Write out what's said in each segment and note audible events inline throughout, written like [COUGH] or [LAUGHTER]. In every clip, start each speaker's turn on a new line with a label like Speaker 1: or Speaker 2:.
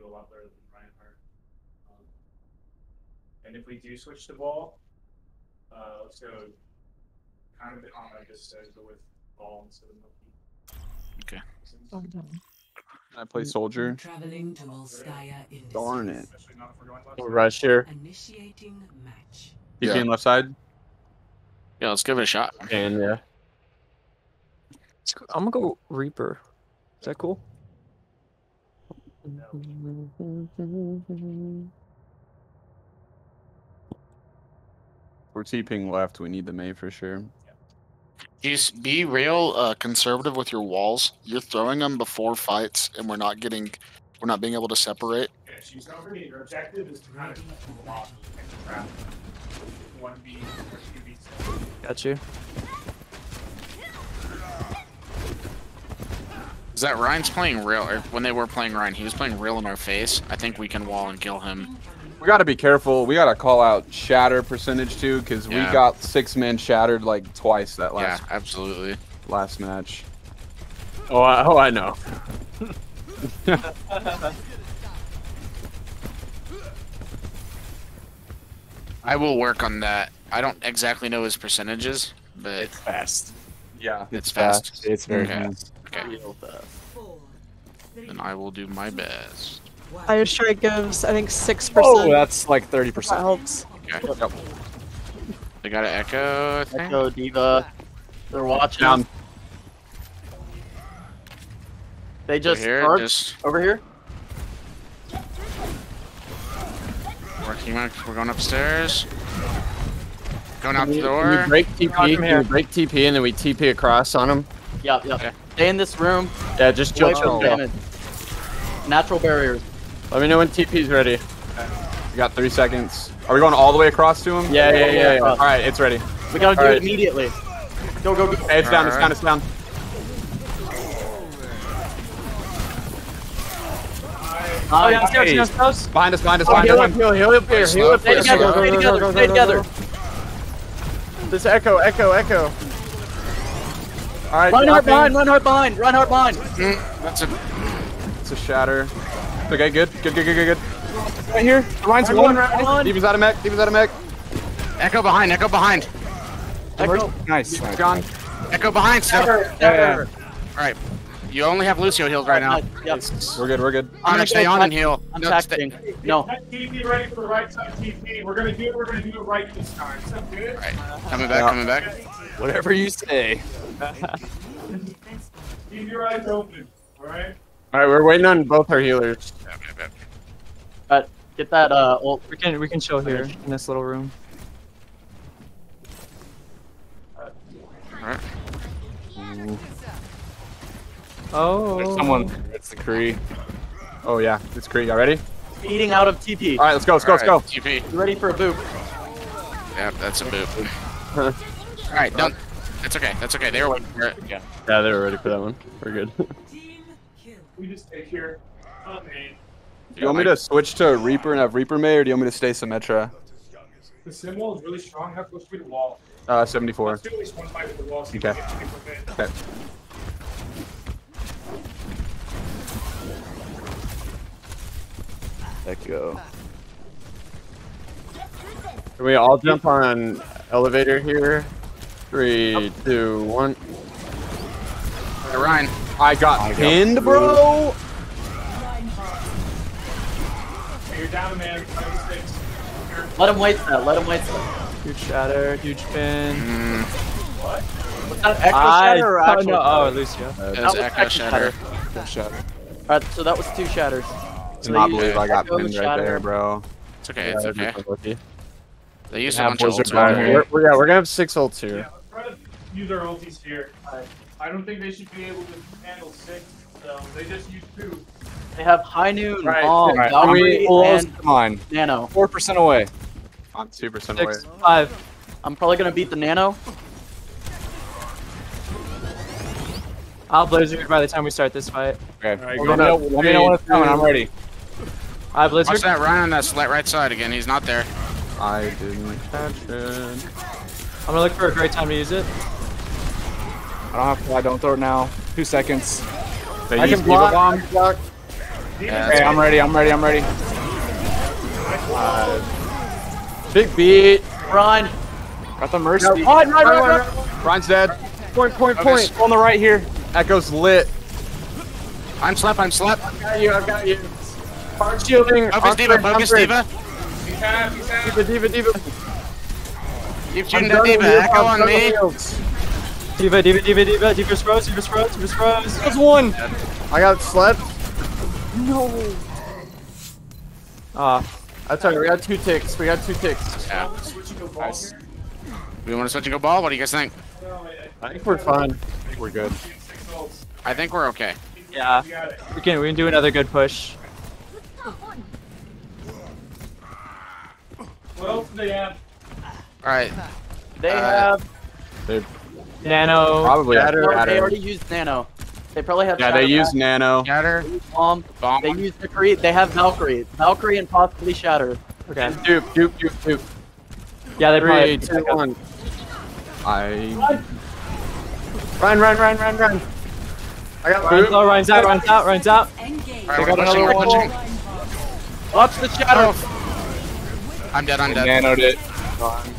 Speaker 1: do a lot better than Reinhardt. Um, and if we do switch the ball, uh, let's go kind of on like this says, but with ball instead of milky.
Speaker 2: Okay.
Speaker 3: I play soldier.
Speaker 4: Traveling to Volskaya
Speaker 3: Darn it.
Speaker 1: Especially not we're going left.
Speaker 2: We'll rush here.
Speaker 4: Initiating match.
Speaker 3: You
Speaker 5: Yeah.
Speaker 3: came left side.
Speaker 5: Yeah, let's give it a shot.
Speaker 2: And yeah. I'm gonna go Reaper. Is that cool?
Speaker 3: We're TPing left. We need the May for sure.
Speaker 5: Just be real uh, conservative with your walls. You're throwing them before fights, and we're not getting, we're not being able to separate.
Speaker 1: Yeah, she's over me. Your objective is to kind of block and trap one B two B.
Speaker 2: Got you.
Speaker 5: Is that Ryan's playing real? Or when they were playing Ryan, he was playing real in our face. I think we can wall and kill him.
Speaker 3: We got to be careful. We got to call out shatter percentage too, because
Speaker 5: Yeah.
Speaker 3: we got six men shattered like twice that last
Speaker 5: Yeah, absolutely.
Speaker 3: last match.
Speaker 2: Oh, I, oh, I know.
Speaker 5: I will work on that. I don't exactly know his percentages, but it's
Speaker 2: fast.
Speaker 3: Yeah.
Speaker 5: it's fast.
Speaker 2: It's very
Speaker 5: Okay.
Speaker 2: fast.
Speaker 5: Okay,
Speaker 4: Four, three,
Speaker 5: then I will do my best.
Speaker 4: one.
Speaker 6: Fire strike gives, I think, six
Speaker 2: oh,
Speaker 6: percent.
Speaker 2: Oh, that's like thirty
Speaker 6: that
Speaker 2: percent.
Speaker 6: helps.
Speaker 5: Okay. They got an echo. I think.
Speaker 7: Echo Diva. They're watching.
Speaker 3: Down.
Speaker 7: They just over
Speaker 5: here,
Speaker 7: charged
Speaker 5: just
Speaker 7: over here.
Speaker 5: working. on- We're going upstairs. Going out
Speaker 2: Can
Speaker 5: the door.
Speaker 2: We break TP?
Speaker 6: Rock him
Speaker 2: Can
Speaker 6: here.
Speaker 2: you break TP and then we TP across on them.
Speaker 7: Yep, yep.
Speaker 5: Okay.
Speaker 7: Stay in this room.
Speaker 2: Yeah, just chill, chill,
Speaker 7: damage. Natural barriers.
Speaker 2: Let me know when TP's ready.
Speaker 3: We got three seconds. Are we going all the way across to him?
Speaker 2: Yeah, yeah, yeah, yeah.
Speaker 3: All right, it's ready.
Speaker 7: We gotta do
Speaker 2: Alright.
Speaker 7: it immediately. Go, go, go.
Speaker 3: Hey, it's down. It's down. It's down.
Speaker 6: Oh, yeah,
Speaker 7: Nice.
Speaker 6: stairs, stairs, stairs.
Speaker 3: Behind us. Behind us.
Speaker 2: Oh,
Speaker 3: Behind
Speaker 2: heal
Speaker 3: us.
Speaker 2: up, heal, heal up here, heal up
Speaker 7: Stay
Speaker 2: here.
Speaker 7: together, stay together, stay together.
Speaker 2: This echo, echo, echo.
Speaker 3: All right.
Speaker 7: Run hard behind, run hard behind, run hard behind.
Speaker 5: Mm, that's a
Speaker 3: It's a shatter. Okay, good. Good, good, good, good, good.
Speaker 2: Right here. Ryan's
Speaker 3: One.
Speaker 2: one.
Speaker 3: Deepa's out of mech. Deepa's out of mech.
Speaker 5: echo behind. Echo behind.
Speaker 7: Echo.
Speaker 2: Nice.
Speaker 3: Gone.
Speaker 5: Echo behind. Still.
Speaker 7: Never,
Speaker 2: Yeah,
Speaker 7: never.
Speaker 5: All right. You only have Lucio healed right now.
Speaker 7: Yep.
Speaker 3: We're good. We're good.
Speaker 7: I'm gonna
Speaker 5: stay on and heal.
Speaker 7: I'm
Speaker 5: No, stay-
Speaker 7: tacting. No.
Speaker 1: TP ready for the right side TP. We're gonna do it. We're gonna do it right this time. Sound good?
Speaker 5: All right. Coming back.
Speaker 3: Yeah.
Speaker 5: Coming back.
Speaker 2: Whatever you say.
Speaker 1: Keep your eyes open. All right.
Speaker 2: All right, we're waiting on both our healers.
Speaker 5: Okay, okay.
Speaker 7: But get that uh ult.
Speaker 6: We can we can chill here in this little room.
Speaker 5: All right.
Speaker 6: Oh.
Speaker 2: There's someone. It's the Kree.
Speaker 3: Oh yeah, it's Kree. Y'all ready?
Speaker 7: Eating out of TP.
Speaker 3: All right, let's go. Let's go. Let's go.
Speaker 5: TP.
Speaker 7: You ready for a boop?
Speaker 5: Yeah, that's a boop. [LAUGHS] All right, don't. That's okay. That's okay. They were waiting for it. Yeah.
Speaker 2: Yeah, they were ready for that one. We're good.
Speaker 4: Team [LAUGHS] kill.
Speaker 1: We just stay here. Oh man.
Speaker 3: Do you want me to switch to Reaper and have Reaper May, or do you want me to stay Symmetra?
Speaker 1: The sim wall is really strong. How close to the wall?
Speaker 3: Uh, 74.
Speaker 1: Let's do at least one fight with the wall. So
Speaker 3: Okay.
Speaker 1: we can get.
Speaker 3: Okay.
Speaker 2: Echo. Can we all jump on elevator here? Three, two, one.
Speaker 5: Hey, Ryan.
Speaker 3: I got
Speaker 2: I got
Speaker 3: pinned, bro.
Speaker 1: Hey, you're down, man. Five six. Here.
Speaker 7: Let him wait that. Let him wait that.
Speaker 6: Huge shatter, huge pin.
Speaker 5: Mm,
Speaker 7: Was that echo
Speaker 6: I
Speaker 7: shatter or actual?
Speaker 6: know. Oh,
Speaker 7: shatter?
Speaker 6: Lucio.
Speaker 5: that
Speaker 7: That
Speaker 5: was
Speaker 7: was
Speaker 5: echo shatter.
Speaker 7: shatter. Alright, so that was two shatters.
Speaker 3: I
Speaker 7: So
Speaker 3: not
Speaker 7: you
Speaker 3: believe I got
Speaker 7: echo,
Speaker 3: pinned right
Speaker 7: shatter.
Speaker 3: there, bro.
Speaker 5: It's okay. It's okay. They used a bunch of ults
Speaker 2: down
Speaker 5: over
Speaker 2: here.
Speaker 5: here.
Speaker 2: We're, yeah, we're gonna have six ults here.
Speaker 1: let's try to use our ultis here. I don't think they should be able to handle six. So they just use two.
Speaker 7: They have High Noon,
Speaker 2: Right,
Speaker 7: Bomb,
Speaker 2: right.
Speaker 7: Valkyrie,
Speaker 2: Close,
Speaker 7: and
Speaker 2: come on.
Speaker 7: Nano.
Speaker 2: Four percent away.
Speaker 3: I'm 2% away.
Speaker 6: Six, five.
Speaker 7: I'm probably gonna beat the Nano.
Speaker 6: I'll Blizzard by the time we start this fight.
Speaker 3: Okay.
Speaker 1: Alright,
Speaker 3: Let
Speaker 1: go
Speaker 3: let me know when it's coming. I'm ready.
Speaker 6: I have Blizzard.
Speaker 5: Watch that Ryan on that sli- right side again. He's not there.
Speaker 3: I didn't catch it.
Speaker 6: I'm gonna look for a great time to use it.
Speaker 2: I don't have to. I don't throw it now. Two seconds.
Speaker 3: They
Speaker 2: I can block.
Speaker 3: Bomb.
Speaker 2: block.
Speaker 5: Yeah,
Speaker 3: okay, I'm ready. I'm ready. I'm ready.
Speaker 2: Uh, big beat.
Speaker 7: Ryan.
Speaker 3: Got the mercy.
Speaker 7: Ryan, Ryan, Ryan, Ryan.
Speaker 3: Ryan's dead.
Speaker 2: Point, point,
Speaker 5: Focus.
Speaker 2: point.
Speaker 3: On the right here. Echo's lit.
Speaker 5: I'm slap. I'm slap.
Speaker 2: I've got you, I've got you. Hard shielding.
Speaker 5: Focus diva.
Speaker 2: Onward,
Speaker 5: Focus
Speaker 2: onward.
Speaker 5: diva.
Speaker 1: He's half, he's.
Speaker 2: Diva, diva, diva.
Speaker 5: Keep shooting
Speaker 2: done
Speaker 5: that diva. Echo on me.
Speaker 2: with you.
Speaker 6: Diva, diva, diva, diva, diva's froze, diva's froze, diva's froze.
Speaker 3: There's one.
Speaker 2: I got slept. No.
Speaker 6: Ah,
Speaker 2: That's alright, we got two ticks. We got two ticks.
Speaker 5: Yeah.
Speaker 1: Switching to ball
Speaker 3: Nice.
Speaker 5: We want to switch and go ball. What do you guys think?
Speaker 1: I-
Speaker 2: I think we're fine.
Speaker 3: We're good.
Speaker 1: I- six volts.
Speaker 5: I think we're okay.
Speaker 6: yeah.
Speaker 1: You.
Speaker 6: We can we can do another good push.
Speaker 1: What else do they have?
Speaker 5: All right.
Speaker 7: They
Speaker 5: Uh,
Speaker 7: have.
Speaker 6: Nano.
Speaker 3: Probably have
Speaker 2: Shatter.
Speaker 7: they
Speaker 3: shatter.
Speaker 7: already used Nano. They probably have.
Speaker 3: Yeah, they
Speaker 7: Shatter
Speaker 3: use
Speaker 7: Back,
Speaker 3: nano.
Speaker 5: Shatter.
Speaker 7: Um, Bomb.
Speaker 5: Bomb.
Speaker 7: They use Valkyrie. They have Valkyrie. Valkyrie and possibly Shatter.
Speaker 6: Okay.
Speaker 2: Dupe, dupe, dupe, dupe.
Speaker 6: Yeah, they
Speaker 2: Three,
Speaker 6: probably.
Speaker 2: two, one.
Speaker 3: I.
Speaker 2: Run, run, run, run, run. I got
Speaker 6: Runs
Speaker 2: boop.
Speaker 6: out, runs out, runs out, runs out.
Speaker 4: Engage.
Speaker 5: All right,
Speaker 3: got
Speaker 5: pushing.
Speaker 3: another
Speaker 5: We're
Speaker 3: wall.
Speaker 5: pushing.
Speaker 7: Watch the Shatter. Oh.
Speaker 5: I'm dead. I'm dead.
Speaker 3: Nanoed it.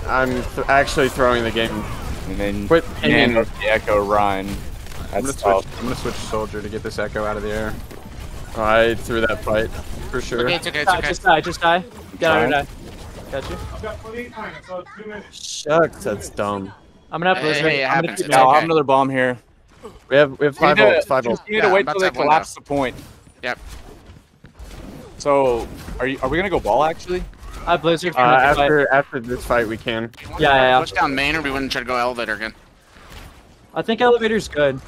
Speaker 2: I'm th- actually throwing the game.
Speaker 3: And then
Speaker 2: Quit pinging.
Speaker 3: the Echo Ryan. That's tough.
Speaker 5: Oh.
Speaker 3: I'm gonna switch. I'm gonna switch soldier to get this Echo out of the air.
Speaker 2: I threw that fight for sure.
Speaker 5: Okay, it's okay. It's okay.
Speaker 6: just die, just die. Get out of die. Got you.
Speaker 1: I've got 28 time, so two minutes.
Speaker 2: Shucks, that's dumb.
Speaker 6: I'm gonna have
Speaker 5: Hey,
Speaker 6: Blizzard.
Speaker 5: hey, it
Speaker 6: I'm gonna
Speaker 5: happens.
Speaker 6: keep
Speaker 5: It's
Speaker 3: Yeah, I'll have another bomb here.
Speaker 2: We have we have five
Speaker 3: You
Speaker 2: volts, five volts.
Speaker 3: You need to
Speaker 5: Yeah,
Speaker 3: wait
Speaker 5: about
Speaker 3: till they collapse the point.
Speaker 5: Yep.
Speaker 3: So, are you? Are we gonna go ball actually?
Speaker 6: I have Blizzard.
Speaker 2: Uh,
Speaker 6: for another fight.
Speaker 2: after after this fight, we can.
Speaker 6: Yeah, yeah, yeah.
Speaker 5: Push down main, or we wouldn't try to go elevator again.
Speaker 6: I think elevator's good.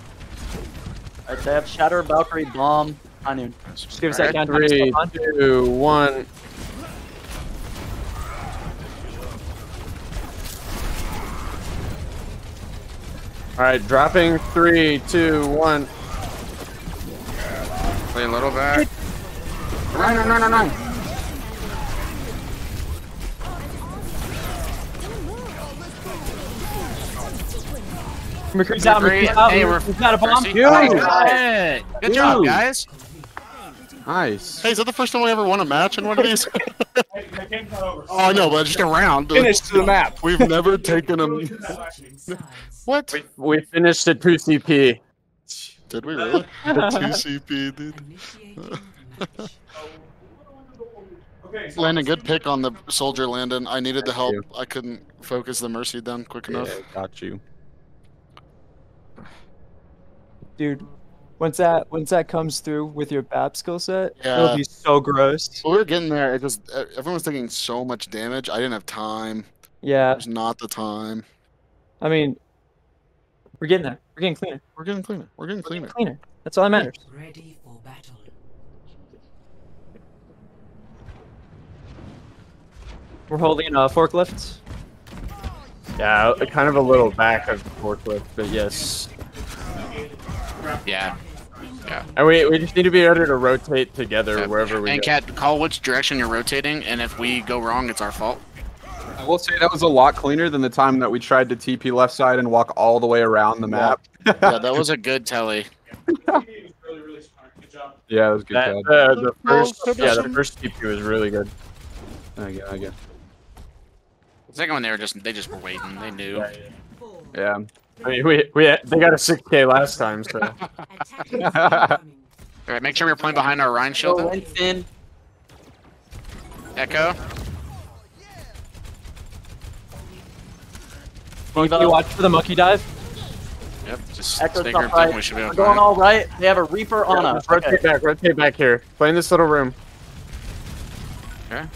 Speaker 7: Alright, they have Shatter, Valkyrie, Bomb, High Noon.
Speaker 6: Just give us
Speaker 5: Alright,
Speaker 6: that downtime. to
Speaker 2: Three,
Speaker 6: step on.
Speaker 2: two, one. All right, dropping. Three, two, one.
Speaker 5: Play a little back. No, no, no, no, no.
Speaker 6: McCree's out,
Speaker 5: McCree,
Speaker 6: McCree's out.
Speaker 5: hey, we're-
Speaker 6: We've got a bomb.
Speaker 3: Dude.
Speaker 5: Oh, good. Good job, guys.
Speaker 3: Nice.
Speaker 5: Hey, is that the first time we ever won a match in one of these?
Speaker 1: Hey, the game's not over.
Speaker 5: oh, I know, but just a round.
Speaker 3: Finish to the map.
Speaker 5: We've never taken them. [LAUGHS] What?
Speaker 2: We finished at two CP.
Speaker 5: Did we really? [LAUGHS] The 2CP, dude.
Speaker 4: Initiating match.
Speaker 1: Okay, so
Speaker 5: Landon, good pick on the soldier, Landon. I needed the help. I couldn't focus the mercy down quick enough.
Speaker 3: Yeah,
Speaker 5: enough.
Speaker 3: got you.
Speaker 6: Dude, once that once that comes through with your BAP skill set,
Speaker 5: Yeah.
Speaker 6: it'll be so gross.
Speaker 5: Well, we were getting there. It just everyone was taking so much damage. I didn't have time.
Speaker 6: Yeah,
Speaker 5: It was not the time.
Speaker 6: I mean, we're getting there. We're getting cleaner.
Speaker 5: We're getting cleaner. We're getting cleaner.
Speaker 6: Cleaner. That's all that matters.
Speaker 4: Ready for battle.
Speaker 6: We're holding uh, forklifts.
Speaker 2: Yeah, kind of a little back of forklift, but yes.
Speaker 5: Yeah. Yeah.
Speaker 2: And we, we just need to be able to rotate together
Speaker 5: Yep.
Speaker 2: wherever we
Speaker 5: And
Speaker 2: go.
Speaker 5: Cat, call which direction you're rotating, and if we go wrong, it's our fault.
Speaker 3: I will say that was a lot cleaner than the time that we tried to TP left side and walk all the way around the map.
Speaker 5: Yeah, [LAUGHS] that was a good telly.
Speaker 1: it was really, really. Good job.
Speaker 3: Yeah, that was good.
Speaker 2: That,
Speaker 3: job.
Speaker 2: uh, the first, yeah, the first TP was really good.
Speaker 3: I guess. I guess.
Speaker 5: The second one, they were just they just were waiting. They knew.
Speaker 4: Four.
Speaker 3: Yeah.
Speaker 2: I mean, we, we they got a 6K last time, so. [LAUGHS]
Speaker 5: All right, make sure we're playing behind our Rein shield.
Speaker 7: Go. Winston.
Speaker 5: Echo.
Speaker 6: Monkey, watch for the monkey dive.
Speaker 5: Yep. Just
Speaker 7: Echo's
Speaker 5: stay
Speaker 7: top
Speaker 5: here.
Speaker 7: right.
Speaker 5: We should be
Speaker 7: We're
Speaker 5: okay.
Speaker 7: going all right. They have a Reaper on
Speaker 2: Yeah,
Speaker 7: us.
Speaker 2: just rotate
Speaker 7: Okay.
Speaker 2: back, rotate back here. Play in this little room.
Speaker 5: Okay.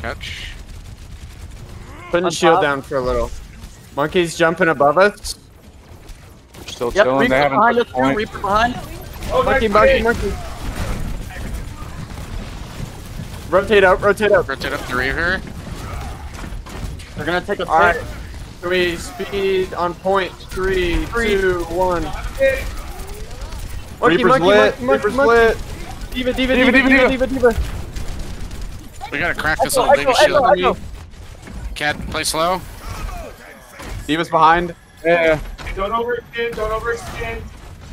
Speaker 5: Catch.
Speaker 2: Putting
Speaker 6: On
Speaker 2: shield
Speaker 6: top.
Speaker 2: down for a little. Monkey's jumping above us.
Speaker 3: Still
Speaker 7: Yep,
Speaker 3: chilling.
Speaker 7: Reaper
Speaker 3: They haven't
Speaker 7: behind us
Speaker 3: touched point.
Speaker 7: Reaper behind.
Speaker 1: Oh,
Speaker 2: Monkey,
Speaker 1: nice
Speaker 2: monkey,
Speaker 1: play.
Speaker 2: monkey. Rotate out, rotate out.
Speaker 5: Rotate up the reaver.
Speaker 7: They're gonna take a
Speaker 2: All right.
Speaker 7: pick.
Speaker 2: Three, speed on point. Three, two, one. Monkey,
Speaker 3: Reaper's
Speaker 2: monkey,
Speaker 3: lit.
Speaker 2: monkey, monkey,
Speaker 3: Reaper's
Speaker 2: monkey.
Speaker 3: lit.
Speaker 2: Diva, diva,
Speaker 3: Diva,
Speaker 2: diva,
Speaker 3: diva,
Speaker 2: diva, diva, diva.
Speaker 5: We gotta crack this
Speaker 6: Echo,
Speaker 5: little baby
Speaker 6: echo,
Speaker 5: shield.
Speaker 6: echo, echo.
Speaker 5: Cat, play slow.
Speaker 3: Diva's behind. Yeah.
Speaker 1: Don't overextend. Don't overextend.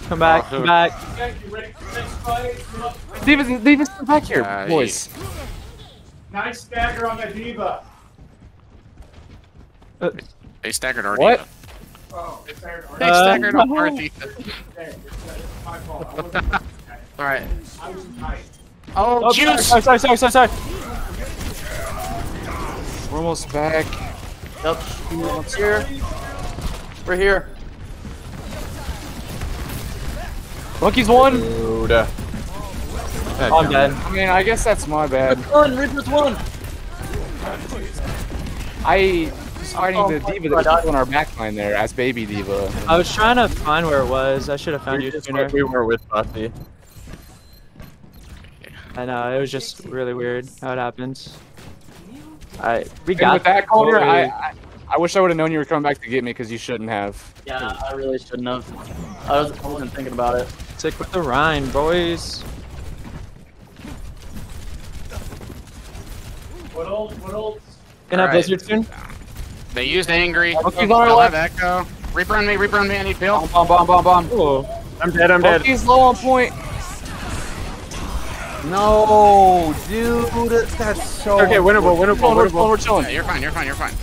Speaker 6: Come back,
Speaker 3: Oh,
Speaker 6: come back.
Speaker 1: Yeah, you ready for the next fight? Come up.
Speaker 3: Leave us, leave us back here,
Speaker 5: Yeah,
Speaker 3: boys.
Speaker 1: Nice stagger on that diva.
Speaker 5: They staggered our
Speaker 3: What?
Speaker 5: diva.
Speaker 1: Oh, it's staggered.
Speaker 5: They
Speaker 6: Uh,
Speaker 5: staggered on our diva.
Speaker 1: It's, it's my fault. [LAUGHS]
Speaker 5: All right.
Speaker 1: I was tight.
Speaker 5: Oh,
Speaker 6: Oh,
Speaker 5: juice.
Speaker 6: sorry, sorry, sorry, sorry, sorry.
Speaker 3: We're almost back.
Speaker 7: Yep. It's here. We're here.
Speaker 6: Monkey's one.
Speaker 2: Dude.
Speaker 6: I'm
Speaker 2: damn
Speaker 6: dead.
Speaker 3: I mean, I guess that's my bad.
Speaker 7: One. Reaper's one.
Speaker 3: I was fighting
Speaker 7: Oh,
Speaker 3: the diva that was on our backline there as baby diva.
Speaker 6: I was trying to find where it was. I should have found
Speaker 2: We
Speaker 6: you sooner.
Speaker 2: we were with Buffy.
Speaker 6: I know it was just really weird how it happens. I we
Speaker 3: And
Speaker 6: got
Speaker 3: with that corner, I, I I wish I would have known you were coming back to get me because you shouldn't have.
Speaker 7: Yeah, I really shouldn't have. I was I wasn't thinking about it.
Speaker 6: stick with the Rein, boys.
Speaker 1: What old? What old?
Speaker 6: Can I
Speaker 5: Alright.
Speaker 6: blizzard soon?
Speaker 5: They used angry.
Speaker 3: Monkey's on our
Speaker 5: have
Speaker 3: left.
Speaker 5: echo. Reaper on me. Reaper on me. I need
Speaker 3: Bomb,
Speaker 5: Bill.
Speaker 3: bomb, bomb, bomb, bomb.
Speaker 6: Oh,
Speaker 2: I'm dead, I'm dead.
Speaker 3: Monkey's low on point. No, dude, that's so.
Speaker 2: Okay, winnable,
Speaker 3: We're
Speaker 2: winnable,
Speaker 3: chilling, we're chilling,
Speaker 2: winnable.
Speaker 3: we're chilling.
Speaker 5: Yeah, you're fine. You're fine. You're fine.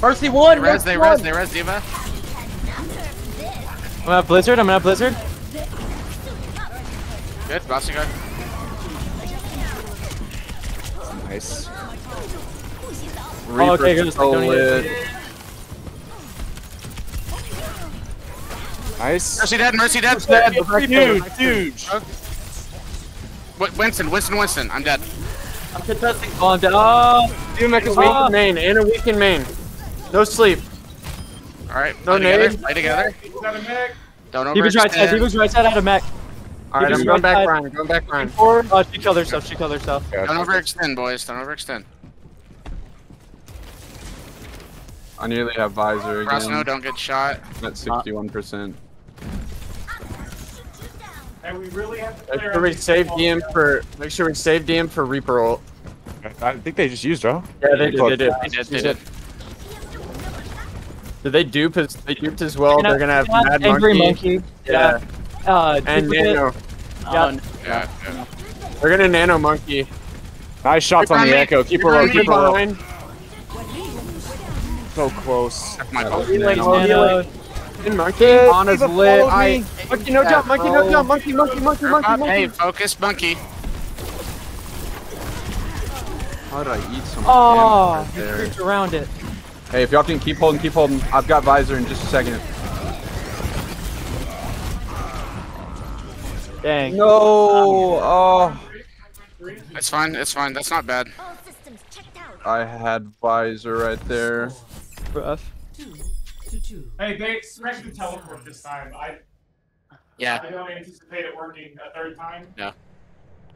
Speaker 7: Mercy one.
Speaker 5: They res. They
Speaker 7: one.
Speaker 5: res. They res. Diva.
Speaker 6: I'm gonna have blizzard. I'm gonna have blizzard.
Speaker 5: Good. Bossy good.
Speaker 3: Nice.
Speaker 6: Oh, okay,
Speaker 2: Reaper
Speaker 6: good. Don't
Speaker 2: stole
Speaker 6: need
Speaker 2: it.
Speaker 6: it.
Speaker 3: Nice.
Speaker 5: Mercy dead. Mercy dead.
Speaker 3: Huge, huge.
Speaker 5: Wi- Winston. Winston. Winston. I'm dead.
Speaker 7: I'm contesting.
Speaker 6: Oh, I'm dead. Oh,
Speaker 2: Weak in main, and a weak oh. in main. No sleep.
Speaker 5: All right.
Speaker 2: No
Speaker 5: Play together.
Speaker 2: nade.
Speaker 5: Play together.
Speaker 1: He's got a mech.
Speaker 5: Don't
Speaker 6: Deva's right side.
Speaker 5: overextend.
Speaker 6: Deva's right side out of mech.
Speaker 2: Alright, I'm going
Speaker 6: right
Speaker 2: back
Speaker 6: side.
Speaker 2: Ryan, going back Ryan.
Speaker 6: Four. Oh, she killed herself. She killed herself.
Speaker 5: Don't overextend, boys. Don't overextend.
Speaker 3: I nearly have visor again.
Speaker 5: Cross no. Don't get shot.
Speaker 3: At 61%.
Speaker 1: And we really have to
Speaker 2: Make sure we save
Speaker 1: walls.
Speaker 2: DM for. Make sure we save DM for Reaper ult.
Speaker 3: I think they just used, bro.
Speaker 2: Yeah, they did. They did.
Speaker 5: They did.
Speaker 2: They
Speaker 5: They
Speaker 2: did.
Speaker 5: did.
Speaker 2: Did they dupe? As, they duped as well.
Speaker 6: Can
Speaker 2: They're gonna have
Speaker 6: can
Speaker 2: Mad
Speaker 6: angry
Speaker 2: Monkey.
Speaker 6: monkey.
Speaker 2: Yeah.
Speaker 6: Uh,
Speaker 2: And
Speaker 6: duplicate.
Speaker 2: Nano.
Speaker 6: Yeah.
Speaker 7: Um,
Speaker 5: Yeah. yeah.
Speaker 2: They're gonna Nano Monkey.
Speaker 3: Nice shots on
Speaker 5: on
Speaker 3: the echo. Keep her low, keep
Speaker 5: me.
Speaker 3: her low. So close.
Speaker 5: That's my
Speaker 3: Yeah,
Speaker 5: fault.
Speaker 7: Relay,
Speaker 3: Nano.
Speaker 7: Nano.
Speaker 2: And Monkey. Ana's
Speaker 3: Diva
Speaker 2: lit. I.
Speaker 3: me.
Speaker 2: Monkey no jump. Monkey no jump. Monkey. Monkey. Monkey. Monkey.
Speaker 5: Ah,
Speaker 2: monkey.
Speaker 5: Hey, focus, monkey.
Speaker 3: How did I eat some
Speaker 6: Oh,
Speaker 3: damage
Speaker 6: he
Speaker 3: right
Speaker 6: creeped around it.
Speaker 3: Hey, if y'all can keep holding, keep holding. I've got visor in just a second.
Speaker 6: Dang.
Speaker 3: No. Oh.
Speaker 5: It's fine. It's fine. That's not bad.
Speaker 8: All systems checked out.
Speaker 3: I had visor right there.
Speaker 6: Rough.
Speaker 4: Two to two.
Speaker 1: Hey, they expect to teleport this time. I
Speaker 5: Yeah.
Speaker 1: I don't anticipate it working a third time.
Speaker 6: That's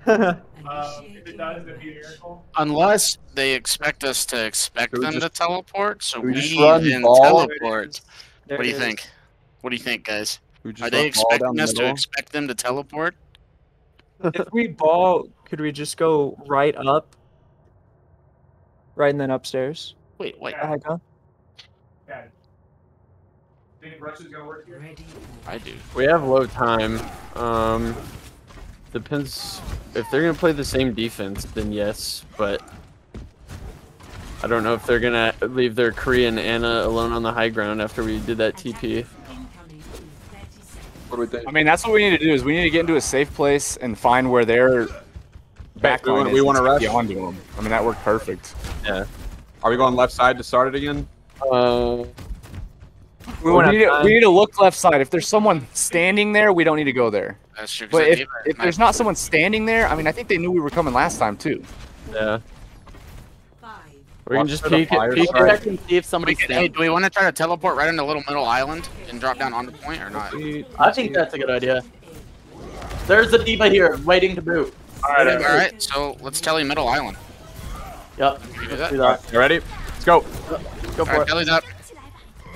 Speaker 6: [LAUGHS]
Speaker 1: Um, if it does, it'd be a miracle.
Speaker 5: Unless they expect us to expect
Speaker 3: Should we
Speaker 5: them to teleport, so
Speaker 3: we
Speaker 5: we
Speaker 3: just run
Speaker 5: then
Speaker 3: ball?
Speaker 5: teleport. What do you think? What do you think, guys? Are they
Speaker 3: left ball
Speaker 5: expecting
Speaker 3: the
Speaker 5: us to expect them to teleport?
Speaker 6: if we ball, could we just go right up? Right and then upstairs.
Speaker 5: Wait, wait.
Speaker 6: Go ahead.
Speaker 1: Yeah. Think Rush gonna work here?
Speaker 5: I do.
Speaker 2: We have low time. Um, depends if they're gonna play the same defense. Then yes, but I don't know if they're gonna leave their Korean Ana alone on the high ground after we did that TP.
Speaker 4: Incoming in 30 seconds.
Speaker 3: What do we think?
Speaker 9: I mean, that's what we need to do. Is we need to get into a safe place and find where their backline
Speaker 3: we wanna-
Speaker 9: is.
Speaker 3: we wanna
Speaker 9: and
Speaker 3: rush?
Speaker 9: onto them. I mean, that worked perfect. Yeah.
Speaker 3: Are we going left side to start it again?
Speaker 2: Uh,
Speaker 6: We
Speaker 9: We, need to, we need to look left side. If there's someone standing there, we don't need to go there.
Speaker 5: That's true. 'cause
Speaker 9: But if, if there's not someone standing there, I mean, I think they knew we were coming last time too.
Speaker 2: yeah,
Speaker 4: Five.
Speaker 2: we can
Speaker 3: Watch
Speaker 2: just peek it. Peek
Speaker 3: strike.
Speaker 7: and see if
Speaker 5: we
Speaker 7: somebody's
Speaker 5: could, hey, do we want to try to teleport right into a little middle island and drop down on the point or not?
Speaker 7: I think that's a good idea. There's a diva here, waiting to boot.
Speaker 5: All right, all right. so let's tell you middle island.
Speaker 7: Yep.
Speaker 5: You do that?
Speaker 7: do that.
Speaker 3: You ready? Let's go.
Speaker 7: Go for
Speaker 5: right,
Speaker 7: it.
Speaker 5: Kelly's up.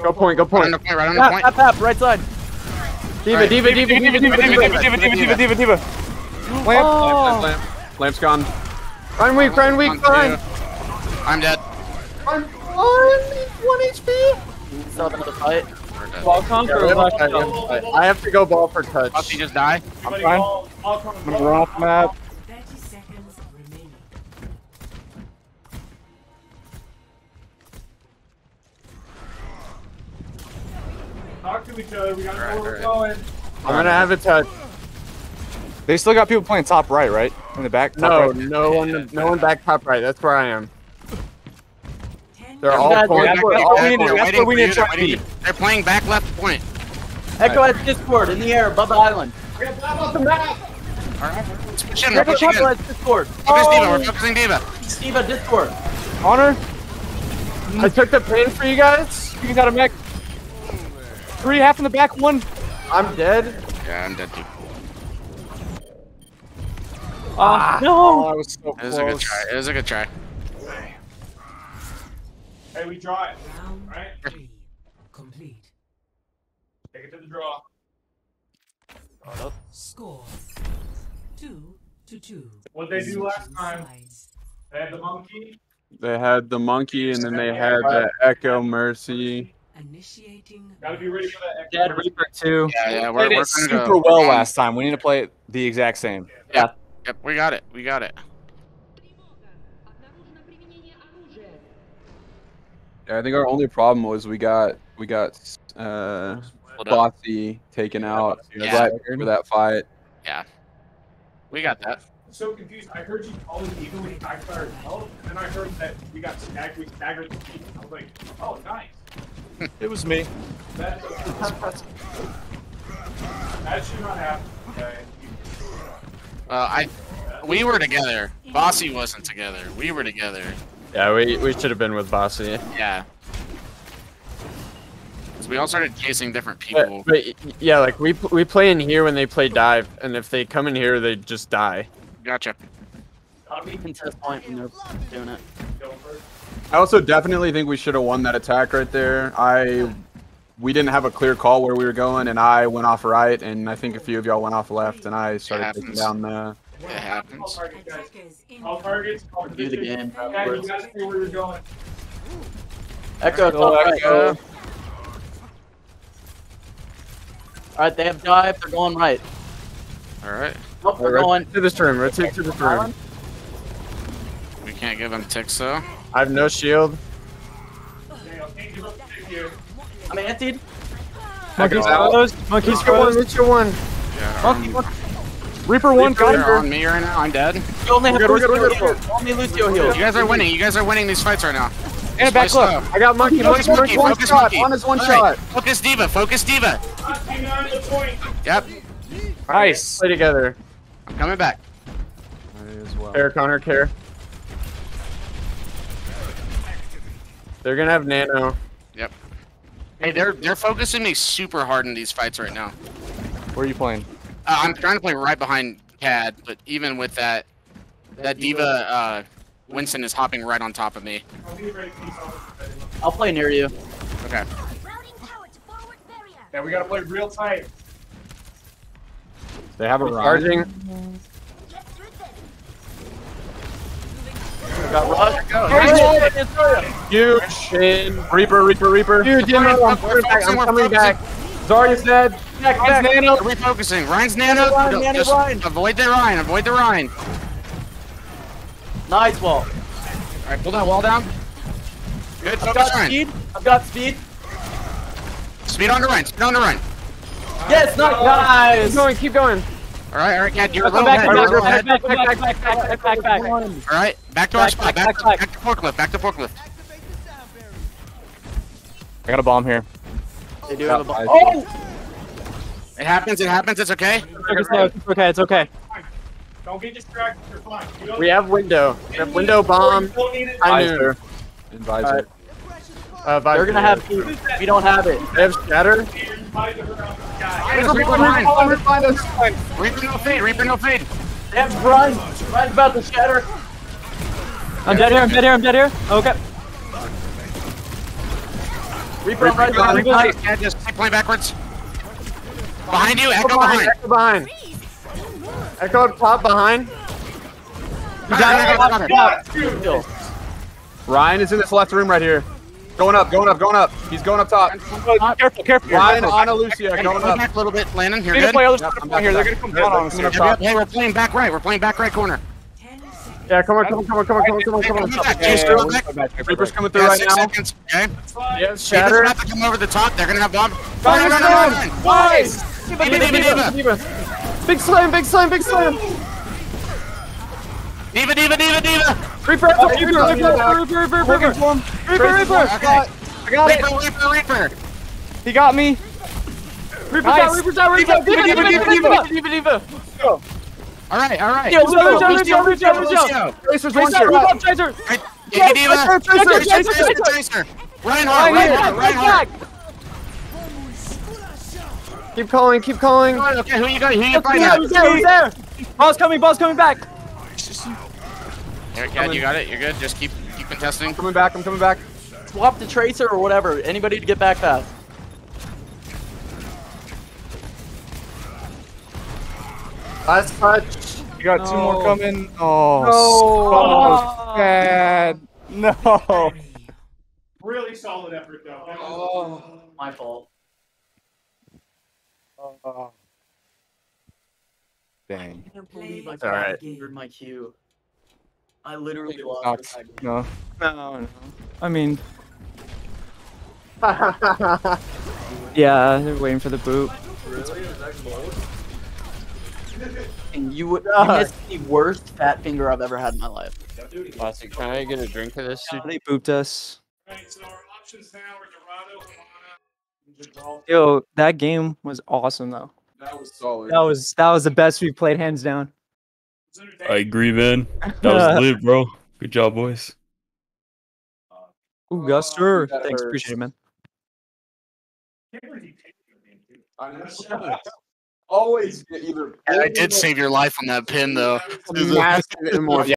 Speaker 2: Go point. Go
Speaker 5: Right
Speaker 2: point.
Speaker 5: on the point. Right on the point.
Speaker 7: tap, tap, right side.
Speaker 2: Diva,
Speaker 5: Alright.
Speaker 2: diva, diva, diva, diva, diva, diva.
Speaker 9: diva, diva, diva, diva.
Speaker 3: Lamp, oh. lamp, lamp. Lamp's gone.
Speaker 2: Ryan weak, Ryan weak,
Speaker 5: On
Speaker 2: Ryan.
Speaker 5: two. I'm dead.
Speaker 2: Ryan, one HP.
Speaker 7: Still have another fight.
Speaker 6: Ball conk or
Speaker 2: we have a
Speaker 6: left
Speaker 2: fight, we have a fight. I have to go ball for touch.
Speaker 8: Buffy just die.
Speaker 1: Everybody
Speaker 9: fine.
Speaker 1: ball- ball from-
Speaker 9: I'm gonna run off the map.
Speaker 1: Talk to each other. We gotta know
Speaker 5: Alright,
Speaker 1: where we're going.
Speaker 2: I'm gonna have a touch.
Speaker 9: They still got people playing top right, right? In the back. Top
Speaker 2: No,
Speaker 9: right?
Speaker 2: no one, no one back top right. That's where I am. They're all
Speaker 8: guys
Speaker 2: pulling.
Speaker 8: back
Speaker 9: That's what-
Speaker 8: left.
Speaker 9: all we need that's what we need to
Speaker 8: they're
Speaker 9: try to beat.
Speaker 8: They're playing back left point.
Speaker 7: Echo has Discord in the air above the island.
Speaker 1: We got Blab off the map.
Speaker 5: Alright, let's push in, we're
Speaker 7: Echo
Speaker 5: pushing in.
Speaker 7: Discord.
Speaker 5: Focus Diva, we're oh. focusing Diva.
Speaker 7: Diva Discord.
Speaker 9: Honor,
Speaker 2: I took the pain for you guys.
Speaker 9: you got a mech. Three, half in the back, one.
Speaker 2: I'm dead.
Speaker 5: Yeah, I'm dead too.
Speaker 6: Ah,
Speaker 9: Oh,
Speaker 6: no.
Speaker 9: I was so
Speaker 5: It was a good try. It was a good try.
Speaker 1: Hey, we draw it.
Speaker 4: Round
Speaker 1: Right.
Speaker 4: 3 complete.
Speaker 1: Take it to the draw.
Speaker 4: Score 2 to 2.
Speaker 1: What they do last
Speaker 4: Switching
Speaker 1: time,
Speaker 4: sides.
Speaker 1: they had the monkey.
Speaker 3: They had the monkey, and then they had the Echo Mercy.
Speaker 4: Initiating.
Speaker 1: Gotta be ready for that.
Speaker 6: Dead Reaper too.
Speaker 5: Yeah, yeah,
Speaker 9: We
Speaker 5: we're, we're
Speaker 9: it super
Speaker 5: go.
Speaker 9: well last time. We need to play it the exact same. Yeah.
Speaker 5: Yep, we got it. We got it.
Speaker 3: Yeah, I think our only problem was we got we got uh
Speaker 5: Hold up.
Speaker 3: Bossy taken out
Speaker 5: Yeah.
Speaker 3: right for that fight.
Speaker 5: Yeah, we got that.
Speaker 1: So confused. I heard you calling even when you backfired help, and then I heard that we got staggered, we staggered. I was like, oh, nice. [LAUGHS]
Speaker 9: It was me.
Speaker 1: That, that should not happen. Okay.
Speaker 5: Uh, I, we were together. Bossy wasn't together. We were together.
Speaker 2: Yeah, we we should have been with Bossy.
Speaker 5: Yeah. So we all started chasing different people.
Speaker 2: but yeah, like we we play in here when they play dive, and if they come in here, they just die.
Speaker 5: Gotcha.
Speaker 1: Tommy,
Speaker 7: Contest point when they're doing it.
Speaker 1: Go first.
Speaker 3: I also definitely think we should have won that attack right there. I we didn't have a clear call where we were going, and I went off right, and I think a few of y'all went off left, and I started taking down the.
Speaker 5: It
Speaker 1: All
Speaker 5: happens.
Speaker 1: targets, guys.
Speaker 4: Attackers in.
Speaker 1: All targets.
Speaker 7: Do the
Speaker 1: positions.
Speaker 7: game.
Speaker 1: Yeah, you guys see where you're going.
Speaker 7: Echo
Speaker 6: go
Speaker 7: right.
Speaker 6: Echo.
Speaker 7: All right, they have dive. They're going right.
Speaker 5: All right.
Speaker 7: Nope, they're going.
Speaker 2: To this room. Rotate to this room.
Speaker 5: We can't give them ticks though.
Speaker 2: I have no shield.
Speaker 1: Daniel, can't give up the stick here.
Speaker 7: I'm antied.
Speaker 6: Monkey's
Speaker 2: out.
Speaker 6: closed. Monkey's
Speaker 2: Let's go one.
Speaker 6: closed.
Speaker 2: One.
Speaker 5: Yeah.
Speaker 6: Monkey,
Speaker 5: Um,
Speaker 6: monkey. Reaper one, got
Speaker 5: they're
Speaker 6: him.
Speaker 5: on me right now. I'm dead.
Speaker 7: You only have
Speaker 2: We're good, we're
Speaker 7: Lucio
Speaker 2: good.
Speaker 7: Only Lucio heal.
Speaker 5: You guys are winning. You guys are winning these fights right now.
Speaker 9: And back
Speaker 5: up.
Speaker 2: I got monkey.
Speaker 5: Focus
Speaker 2: Monkey.
Speaker 5: monkey.
Speaker 2: Monkey. One
Speaker 5: Focus
Speaker 2: shot.
Speaker 5: monkey.
Speaker 2: On his one
Speaker 5: All right.
Speaker 2: shot.
Speaker 5: Focus diva. Focus diva.
Speaker 1: Hang on to the point.
Speaker 5: Yep.
Speaker 9: Nice.
Speaker 2: Play together.
Speaker 5: I'm coming back.
Speaker 3: As well.
Speaker 2: Care, Connor, care. They're gonna have nano. Yep.
Speaker 5: Hey, they're they're focusing me super hard in these fights right now.
Speaker 9: Where are you playing?
Speaker 5: Uh, I'm trying to play right behind Cad, but even with that, that diva uh, Winston is hopping right on top of me.
Speaker 1: I'll be ready for these all.
Speaker 7: I'll play near you.
Speaker 5: Okay.
Speaker 1: Yeah, we gotta play real tight.
Speaker 3: They have a run.
Speaker 2: Charging.
Speaker 7: Got Rush.
Speaker 2: Huge. In.
Speaker 3: Reaper, Reaper, Reaper.
Speaker 2: Dude, Demo, I'm coming back. I'm coming back. Zarya's dead. Back, back.
Speaker 5: Nano. Are we focusing? Ryan's nano.
Speaker 7: Ryan,
Speaker 5: No,
Speaker 7: Nano,
Speaker 5: just
Speaker 7: Ryan.
Speaker 5: Avoid the Ryan. Avoid the Ryan.
Speaker 7: Nice wall.
Speaker 5: All right, pull that wall down. Good.
Speaker 7: I've got
Speaker 5: Ryan.
Speaker 7: speed. I've got speed.
Speaker 5: Speed on the Ryan. Speed on the Ryan.
Speaker 7: Yes, nice.
Speaker 2: Keep going. Keep going.
Speaker 5: All right, all right, Cad. You're a little
Speaker 6: back,
Speaker 5: ahead.
Speaker 6: come back, back, back, back, back, back, back, back, back, back.
Speaker 5: All right, back to our spot.
Speaker 6: back,
Speaker 5: Back,
Speaker 6: back,
Speaker 5: back, to forklift. Back to forklift.
Speaker 9: I got a bomb here.
Speaker 7: They do have a bomb. Oh!
Speaker 5: It happens. It happens. It's okay.
Speaker 6: It's okay, it's okay, it's okay.
Speaker 1: Don't get distracted. You're fine.
Speaker 2: We have window. We have window bomb.
Speaker 1: You don't need it.
Speaker 2: I knew.
Speaker 3: Visor. Advisor.
Speaker 2: Uh,
Speaker 7: They're gonna have heat. We don't have it.
Speaker 2: They have shatter.
Speaker 1: Visor around the guy.
Speaker 5: Reaper, Reaper, Ryan. Reaper, no fade. Reaper, no fade.
Speaker 7: They have Ryan. Ryan's about to shatter.
Speaker 6: I'm dead here, I'm dead here, I'm dead here. Okay.
Speaker 7: Reaper on right
Speaker 5: Reaper,
Speaker 7: side.
Speaker 5: Reaper, Cad, just keep playing backwards. Behind you. Echo behind.
Speaker 2: Echo behind. Echo up top behind.
Speaker 3: Ryan is in this left room right here. Going up, going up, going up. He's going up top.
Speaker 9: Careful, careful.
Speaker 3: Line
Speaker 9: careful.
Speaker 3: on
Speaker 5: Lucio,
Speaker 3: going up.
Speaker 5: back a little bit, Landon. You're
Speaker 9: We need to
Speaker 5: good.
Speaker 9: play other
Speaker 3: Yep, I'm
Speaker 9: down here. They're gonna come
Speaker 3: back.
Speaker 9: down on us.
Speaker 3: They're
Speaker 9: here.
Speaker 3: coming up top.
Speaker 5: Hey, we're playing back right. We're playing back right corner.
Speaker 2: Yeah, come on, come on, come on, come on, come on, come on, come on.
Speaker 5: Come back.
Speaker 3: Yeah, yeah,
Speaker 5: real
Speaker 3: yeah,
Speaker 5: quick.
Speaker 3: Reaper's coming through
Speaker 5: Yeah,
Speaker 3: right
Speaker 5: six
Speaker 3: now.
Speaker 5: seconds. Okay.
Speaker 2: Yes,
Speaker 5: Shatter.
Speaker 2: shatter.
Speaker 5: about to come over the top. They're gonna have bomb.
Speaker 2: Fire
Speaker 5: Run, run,
Speaker 2: down.
Speaker 5: run, run.
Speaker 2: Nice.
Speaker 5: Diva, diva, diva.
Speaker 2: Big slam, big slam, big slam.
Speaker 5: Diva, diva, diva, diva.
Speaker 2: Oh, Reaper, Reaper, Reaper, Reaper, Reaper, Reaper, Reaper, Reaper, Reaper.
Speaker 5: Okay.
Speaker 9: I got it.
Speaker 5: Reaper, Reaper, Reaper.
Speaker 9: He got me.
Speaker 2: Reaper's
Speaker 9: Nice.
Speaker 2: out, Reaper's out, Reaper's out. Diva, diva, diva, diva, diva, diva.
Speaker 5: All right, all right.
Speaker 3: Tracer's one
Speaker 2: Tracer,
Speaker 3: shot.
Speaker 2: move up, Tracer.
Speaker 5: Right. Diva, diva.
Speaker 2: Tracer, Tracer,
Speaker 5: Tracer,
Speaker 2: Tracer,
Speaker 5: Tracer,
Speaker 2: Tracer.
Speaker 5: Tracer. Reinhardt,
Speaker 2: Right
Speaker 5: Reinhardt,
Speaker 2: back, right
Speaker 5: Reinhardt.
Speaker 2: back. Keep calling, keep calling.
Speaker 5: Okay, who you got? Who you
Speaker 2: Who's
Speaker 5: fighting
Speaker 2: there?
Speaker 5: at?
Speaker 2: Who's there? Who's there?
Speaker 6: Ball's coming. Ball's coming back.
Speaker 5: Eric, Cat, you got it. You're good. Just keep keep contesting.
Speaker 3: Coming back, I'm coming back.
Speaker 7: Swap the tracer or whatever. Anybody to get back fast.
Speaker 2: Last touch.
Speaker 9: You got two more coming. Oh,
Speaker 6: No.
Speaker 9: so bad. No.
Speaker 1: Really solid effort though. That
Speaker 7: Oh, my fault.
Speaker 9: Oh. Dang.
Speaker 7: I can't believe I
Speaker 2: All right.
Speaker 7: cleared my queue. I literally lost.
Speaker 9: Sucks.
Speaker 7: that game.
Speaker 9: No.
Speaker 6: No, no. I mean, [LAUGHS] yeah, they're waiting for the boot. Really?
Speaker 7: And you, would- you missed the worst fat finger I've ever had in my life.
Speaker 2: Classic, can I get a drink of this? dude?
Speaker 6: They booped us.
Speaker 1: Right, so our options now are Dorado, Havana, and Gibraltar.
Speaker 6: Yo, that game was awesome though.
Speaker 3: That was solid.
Speaker 6: That was that was the best we played hands down.
Speaker 1: It's
Speaker 8: I agree, man. That was [LAUGHS] lit, bro. Good job, boys.
Speaker 6: Ooh, yes, uh, sir.
Speaker 3: that
Speaker 6: Thanks,
Speaker 3: hurts.
Speaker 6: appreciate it, man.
Speaker 1: Can't believe you picked your game, too.
Speaker 3: I know. Always get either.
Speaker 5: I did save your life on that pin, though.
Speaker 2: Massive immortal. [LAUGHS]